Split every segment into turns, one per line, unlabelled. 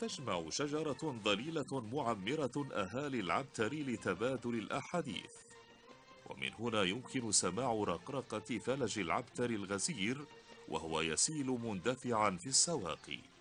تجمع شجرة ظليلة معمرة أهالي العبتر لتبادل الأحاديث. ومن هنا يمكن سماع رقرقة فلج العبتر الغزير وهو يسيل مندفعا في السواقي.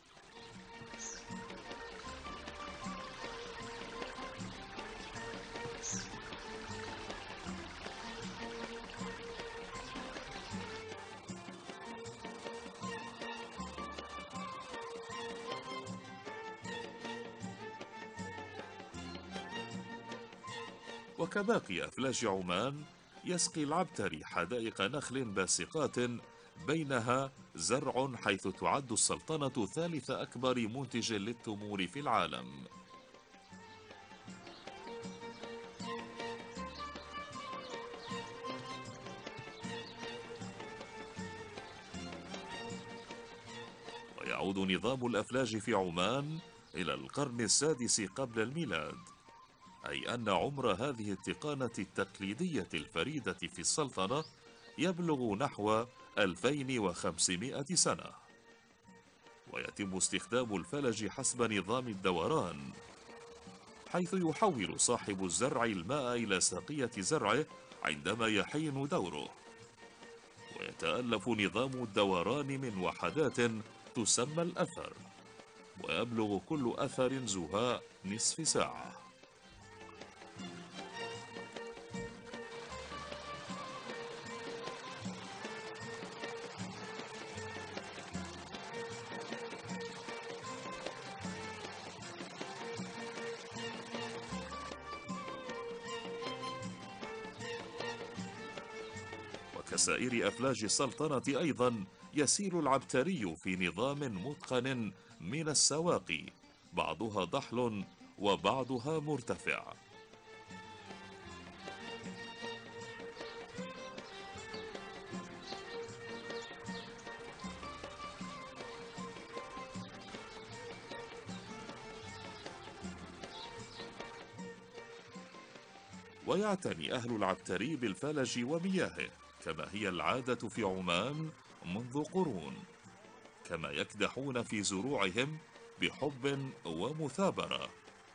وكباقي أفلاج عمان يسقي العبتري حدائق نخل باسقات بينها زرع حيث تعد السلطنة ثالث أكبر منتج للتمور في العالم. ويعود نظام الأفلاج في عمان إلى القرن السادس قبل الميلاد. أي أن عمر هذه التقانة التقليدية الفريدة في السلطنة يبلغ نحو 2500 سنة. ويتم استخدام الفلج حسب نظام الدوران حيث يحول صاحب الزرع الماء إلى ساقية زرعه عندما يحين دوره. ويتألف نظام الدوران من وحدات تسمى الأثر ويبلغ كل أثر زهاء نصف ساعة. وكسائر أفلاج السلطنة أيضا يسير العبتري في نظام متقن من السواقي بعضها ضحل وبعضها مرتفع. ويعتني أهل العبتري بالفلج ومياهه كما هي العادة في عمان منذ قرون كما يكدحون في زروعهم بحب ومثابرة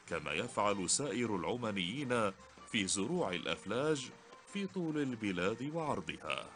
كما يفعل سائر العمانيين في زروع الأفلاج في طول البلاد وعرضها.